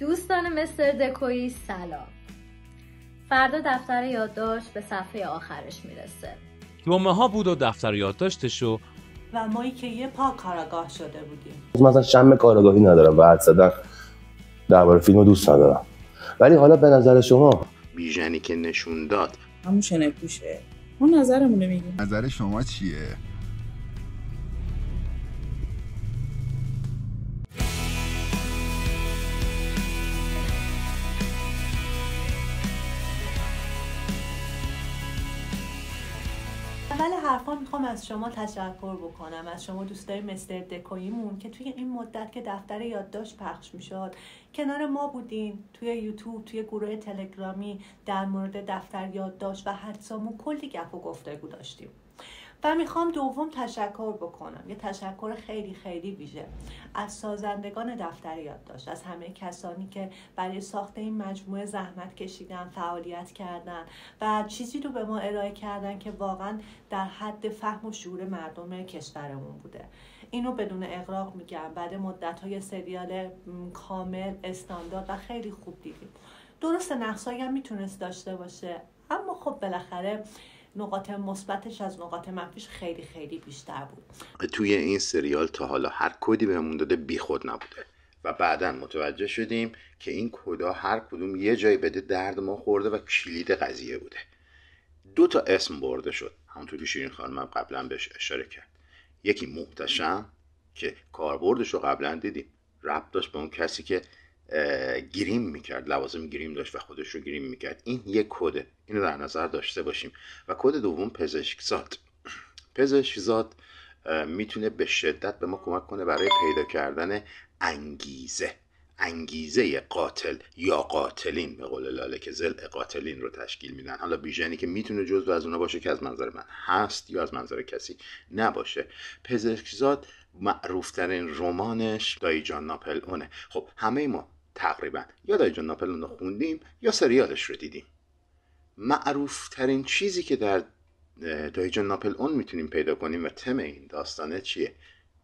دوستان مستر دکویی سلام. فردا دفتر یادداشت به صفحه آخرش می‌رسه. جمعه ها بود و دفتر یادداشتشو و مایی که یه پا کاراگاه شده بودیم. مثلا شم کاراگاهی ندارم و حد زدن درباره فیلم دوست ندارم. ولی حالا به نظر شما؟ بیژنی که نشون داد. همون شنه پوشه ما نظرمونه میگیم. نظر شما چیه؟ اول حرفا می‌خوام از شما تشکر بکنم. از شما دوستای مستر دکویمون که توی این مدت که دفتر یادداشت پخش می‌شد کنار ما بودین توی یوتیوب توی گروه تلگرامی در مورد دفتر یادداشت و حدسامون کلی گپ و گفتگو داشتیم. و می‌خوام دوم تشکر بکنم. یه تشکر خیلی خیلی ویژه از سازندگان دفتر یادداشت از همه کسانی که برای ساخت این مجموعه زحمت کشیدن فعالیت کردن و چیزی رو به ما ارائه کردن که واقعا در حد فهم و شعور مردم کشورمون بوده. اینو بدون اقراق میگم. بعد مدت های سریال کامل استاندارد و خیلی خوب دیدیم. درست نقصایی هم می‌تونست داشته باشه اما خب بالاخره نقاط مثبتش از نقاط منفیش خیلی خیلی بیشتر بود. توی این سریال تا حالا هر کدی بهمون داده بیخود نبوده. و بعدا متوجه شدیم که این کدا هر کدوم یه جایی بده درد ما خورده و کلید قضیه بوده. دو تا اسم برده شد. همونطور که شیرین خانم قبلا بهش اشاره کرد. یکی محتشم که کاربردش رو قبلا دیدیم. ربط داشت به اون کسی که گریم می‌کرد لوازم گریم داشت و خودش رو گریم می‌کرد. این یک کده. اینو در نظر داشته باشیم. و کد دوم پزشکزاد. پزشکزاد می‌تونه به شدت به ما کمک کنه برای پیدا کردن انگیزه. انگیزه قاتل یا قاتلین به قول لاله که زل قاتلین رو تشکیل میدن. حالا بیژنی که می‌تونه جزو از اونا باشه که از منظر من هست یا از منظر کسی نباشه. پزشکزاد معروفترین رمانش دایی جان ناپل اونه خب همه ما تقریبا. یا دایی جان ناپل رو خوندیم یا سریالش رو دیدیم. معروف ترین چیزی که در دایی جان ناپل اون می‌تونیم پیدا کنیم و تم این داستانه چیه؟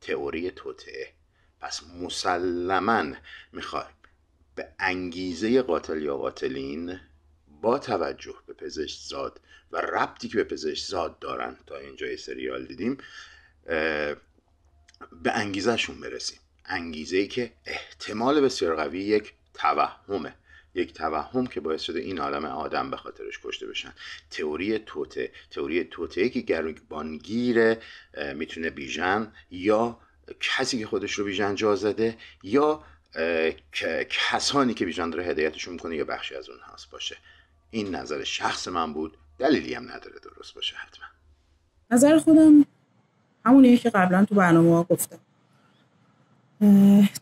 تئوری توطعه پس مسلما می‌خوایم به انگیزه قاتل یا قاتلین با توجه به پزشک زاد و ربطی که به پزشک زاد دارن تا اینجای سریال دیدیم به انگیزهشون برسیم. انگیزه ای که احتمال بسیار قوی یک توهمه. یک توهم که باعث شده این عالم آدم به خاطرش کشته بشن. تئوری توته تئوری توته که گروگانگیر می‌تونه بیژن یا کسی که خودش رو بیژن جا زده یا کسانی که بیژن رو هدایتشون می‌کنه یا بخشی از اون هست باشه. این نظر شخص من بود. دلیلی هم نداره درست باشه حتما. نظر خودم همونیه که قبلا تو برنامه ها گفتم.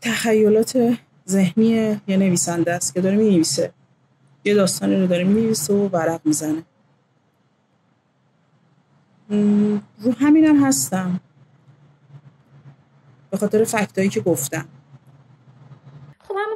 تخیلات ذهنی یه نویسنده است که داره می نویسه یه داستانی رو داره می نویسه و ورق می‌زنه. رو همینم هستم. به خاطر فکتایی که گفتم.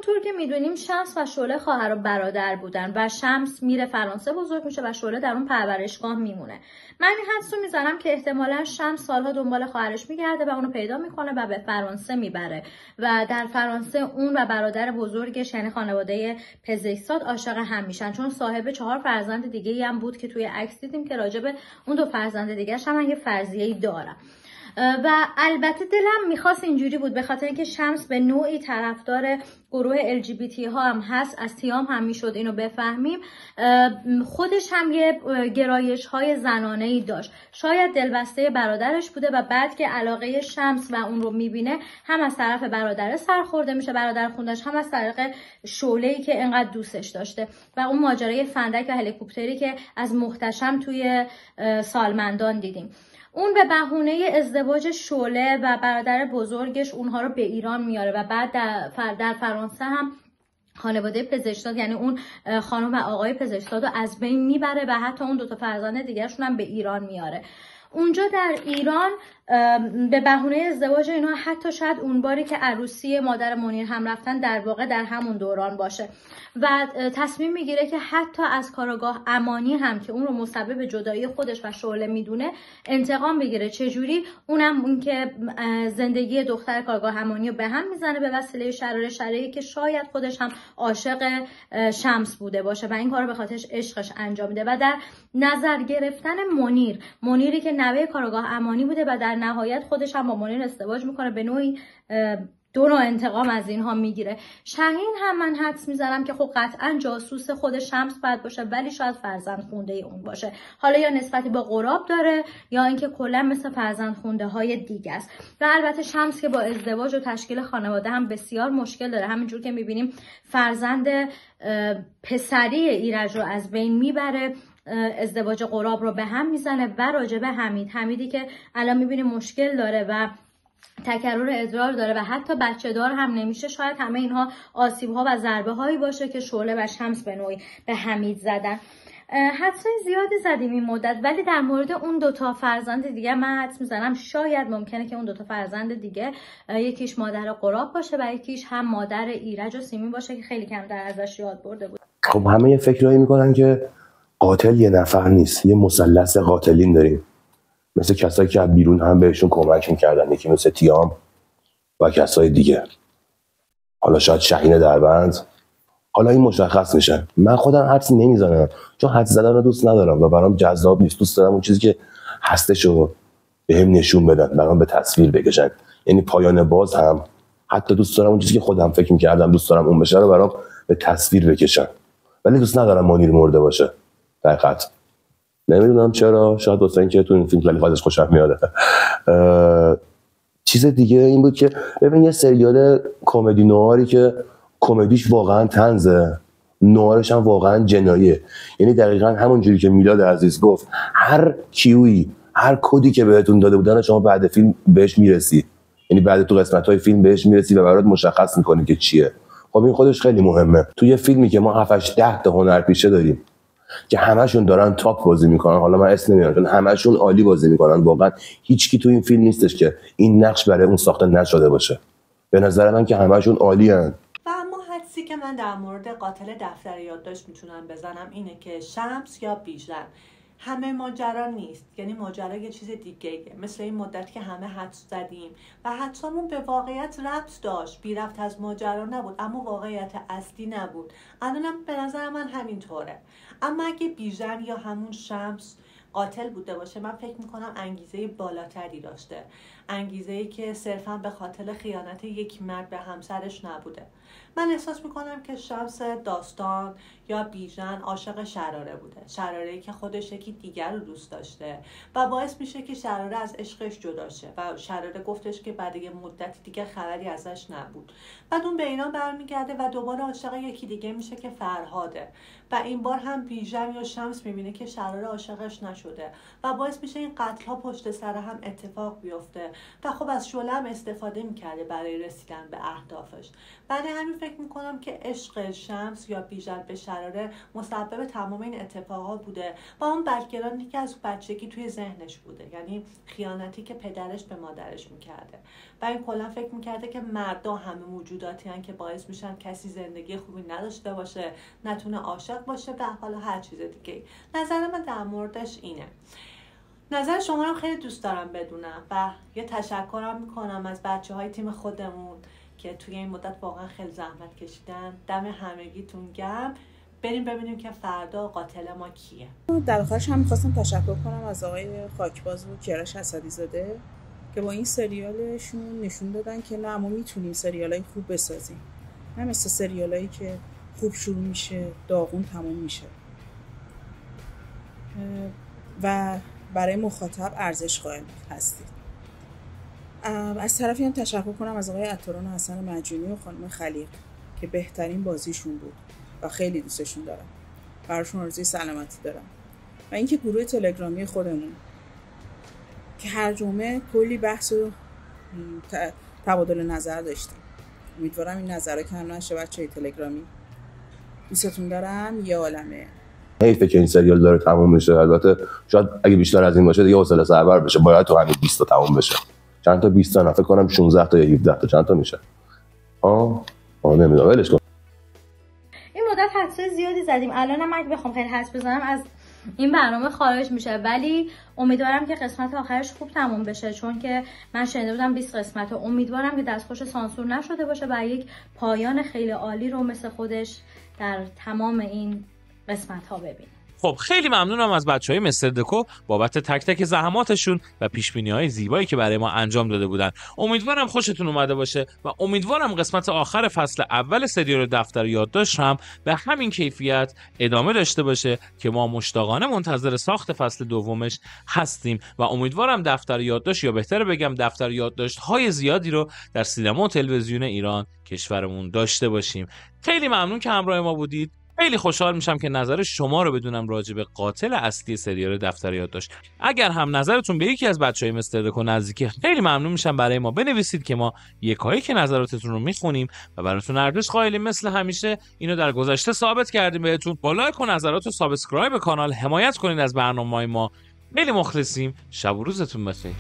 همونطور که می‌دونیم شمس و شعله خواهر و برادر بودن و شمس میره فرانسه بزرگ میشه و شعله در اون پرورشگاه میمونه. من این حدس رو می‌زنم که احتمالا شمس سالها دنبال خواهرش میگرده و اونو پیدا می‌کنه و به فرانسه می‌بره. و در فرانسه اون و برادر بزرگش یعنی خانواده پزشکزاد عاشق هم میشن. چون صاحب چهار فرزند دیگه هم بود که توی عکس دیدیم که راجب اون دو فرزند دیگه هم یه فرضیه دارم و البته دلم می‌خواست اینجوری بود به خاطر اینکه شمس به نوعی طرفدار گروه LGBT ها هم هست از تیام هم می‌شد اینو بفهمیم. خودش هم یه گرایش های زنانه ای داشت. شاید دلبسته برادرش بوده و بعد که علاقه شمس و اون رو می‌بینه هم از طرف برادر سرخورده میشه. برادر خوندش هم از طریق شعله ای که انقدر دوستش داشته و اون ماجرای فندک و هلیکوپتری که از محتشم توی سالمندان دیدیم. اون به بهونه ازدواج شعله و برادر بزرگش اونها رو به ایران میاره و بعد در, فرانسه هم خانواده پزشکزاد یعنی اون خانم و آقای پزشکزاد رو از بین می‌بره و حتی اون دوتا فرزند دیگرشون هم به ایران میاره. اونجا در ایران به بهونه ازدواج اینا حتی شاید اون باری که عروسی مادر منیر هم رفتن در واقع در همون دوران باشه. و تصمیم می‌گیره که حتی از کارگاه امانی هم که اون رو مسبب جدایی خودش و شعله می‌دونه انتقام بگیره. چجوری؟ اونم اون که زندگی دختر کارگاه امانی رو به هم می‌زنه به وسیله شرار شرعی که شاید خودش هم عاشق شمس بوده باشه و این کار به خاطرش عشقش انجام میده. و در نظر گرفتن منیر منیری که نوه کارگاه امانی بوده و در نهایت خودش هم با منیر ازدواج می‌کنه. به نوعی دو نوع انتقام از اینها می‌گیره. شهین هم من حدس می‌زنم که خب قطعا جاسوس خود شمس باید باشه ولی شاید فرزند خونده اون باشه. حالا یا نسبتی با قراب داره یا اینکه کلا مثل فرزند خونده های دیگه است. و البته شمس که با ازدواج و تشکیل خانواده هم بسیار مشکل داره. همینجور که می‌بینیم فرزند پسری ایرج رو از بین می‌بره. ازدواج قراب رو به هم می‌زنه و راجبه حمید. حمیدی که الان می‌بینیم مشکل داره و تکرر ادرار داره و حتی بچه دار هم نمیشه. شاید همه اینها آسیب ها و ضربه هایی باشه که شعله و شمس به نوعی به حمید زدن. حدسای زیادی زدیم این مدت ولی در مورد اون دوتا فرزند دیگه من حدس می‌زنم شاید ممکنه که اون دوتا فرزند دیگه یکیش مادر قراب باشه و یکیش هم مادر ایرج و سیمی باشه که خیلی کم در ازش یاد برده بود. خب همه یه فکرهایی می‌کنن که قاتل یه نفر نیست یه مثلث قاتلین داریم. مثل کسایی که بیرون هم بهشون کمک می‌کردن یکی مثل تیام و کسای دیگه. حالا شاید شهین دربند. حالا این مشخص میشه. من خودم حدسی نمی‌زنم چون حد زدن رو دوست ندارم و برام جذاب نیست. دوست دارم اون چیزی که هستش رو به هم نشون بدن برام به تصویر بکشن. یعنی پایان باز هم حتی دوست دارم اون چیزی که خودم فکر می‌کردم دوست دارم اون بشه رو برام به تصویر بکشن. ولی دوست ندارم مانیر مرده باشه. در نمی‌دونم چرا شاید واسه اینکه تو این فیلم خیلی خودش خوشم میاد چیز دیگه این بود که ببین یه سریال کمدی نواری که کمدیش واقعا تنزه نوارش هم واقعا جناییه. یعنی دقیقا همون جوری که میلاد عزیز گفت هر کیوی هر کدی که بهتون داده بودن شما بعد فیلم بهش می‌رسی. یعنی بعد تو قسمت های فیلم بهش می‌رسی و برات مشخص می‌کنی که چیه. خب این خودش خیلی مهمه. تو یه فیلمی که ما 7 10 تا هنرپیشه داریم که همشون دارن تاپ بازی می‌کنن. حالا من اسم نمیارم چون همشون عالی بازی می‌کنن. واقعا هیچکی تو این فیلم نیستش که این نقش برای اون ساخته نشده باشه. به نظر من که همشون عالی هن. و اما حدسی که من در مورد قاتل دفتر یادداشت می‌تونم بزنم اینه که شمس یا بیژن؟ همه ماجرا نیست. یعنی ماجرا یه چیز دیگه مثل این مدت که همه حدس زدیم. و حدسامون به واقعیت ربط داشت. بی رفت از ماجرا نبود اما واقعیت اصلی نبود. الانم به نظر من همینطوره. اما اگه بیژن یا همون شمس قاتل بوده باشه من فکر می‌کنم انگیزه بالاتری داشته. انگیزه ای که صرفا به خاطر خیانت یک مرد به همسرش نبوده. من احساس می‌کنم که شمس داستان یا بیژن عاشق شراره بوده. شراره که خودش یکی دیگر رو دوست داشته و باعث میشه که شراره از عشقش جدا شه و شراره گفتش که بعد یه مدتی دیگه خبری ازش نبود. بعد اون به اینا برمیگرده و دوباره عاشق یکی دیگه میشه که فرهاده. و این بار هم بیژن یا شمس می‌بینه که شراره عاشقش نشده و باعث میشه این قتل ها پشت سر هم اتفاق بیفته و خب از شعله هم استفاده می‌کرده برای رسیدن به اهدافش. برای همین فکر می‌کنم که عشق شمس یا بیژن به شراره مسبب تمام این اتفاقات بوده. با اون بکگراندی که از بچگی توی ذهنش بوده یعنی خیانتی که پدرش به مادرش می‌کرده. و این کلا فکر می‌کرده که مردا همه موجوداتی هن که باعث میشن کسی زندگی خوبی نداشته باشه نتونه عاشق باشه و حالا هر چیز دیگه نظر من در موردش اینه. نظر شما رو خیلی دوست دارم بدونم و یه تشکرم می‌کنم از بچه های تیم خودمون که توی این مدت واقعا خیلی زحمت کشیدن. دم همگیتون گرم. بریم ببینیم که فردا قاتل ما کیه. در آخرش هم می‌خواستم تشکر کنم از آقای خاکباز و کرش اسدی زاده که با این سریالشون نشون دادن که نه ما می‌تونیم سریال های خوب بسازیم. نه مثل سریال که خوب شروع میشه داغون تموم میشه. و برای مخاطب ارزش قائل هستید. از طرفی هم تشکر کنم از آقای عطاران حسن مجونی و خانم خلیق که بهترین بازیشون بود و خیلی دوستشون دارم. براشون آرزوی سلامتی دارم. و اینکه گروه تلگرامی خودمون که هر جمعه کلی بحث و تبادل نظر داشتیم. امیدوارم این نظرها کم نشه بچه تلگرامی. دوستتون دارم. یه عالمه. حیفه که این سریال داره تموم بشه البته شاید اگه بیشتر از این باشه دیگه حوصله سربر بشه. باید تو همین 20 تا تموم بشه. چند تا 20 تا نه؟ فکر کنم 16 تا یا 17 تا. چند تا میشه؟ آه؟ آه نمی‌دونم. ولش کن. این مدت حدسای زیادی زدیم. الان هم اگه بخوام خیلی حدس بزنم از این برنامه خارج میشه. ولی امیدوارم که قسمت آخرش خوب تموم بشه. چون که من شنیده بودم 20 قسمت امیدوارم که دستخوش سانسور نشده باشه و یک پایان خیلی عالی رو مثل خودش در تمام این قسمت ها ببینیم. خب خیلی ممنونم از بچه های مستر دکو بابت تک تک زحماتشون و پیش های زیبایی که برای ما انجام داده بودن. امیدوارم خوشتون اومده باشه و امیدوارم قسمت آخر فصل اول سریال دفتر یادداشت هم به همین کیفیت ادامه داشته باشه که ما مشتاقانه منتظر ساخت فصل دومش هستیم و امیدوارم دفتر یادداشت یا بهتر بگم دفتر یادداشت های زیادی رو در سینما و تلویزیون ایران کشورمون داشته باشیم. خیلی ممنون که همراه ما بودید. خیلی خوشحال میشم که نظر شما رو بدونم راجع به قاتل اصلی سریال دفتر یادداشت. اگر هم نظرتون به یکی از بچهای مستر دکو نزدیکی خیلی ممنون میشم برای ما بنویسید که ما یکایک نظراتتون رو می‌خونیم و براتون ارزش قائلیم. مثل همیشه اینو در گذشته ثابت کردیم بهتون. با لایک و نظرات و سابسکرایب کانال حمایت کنید از برنامه ما. خیلی مخلصیم. شب و روزتون بخیر.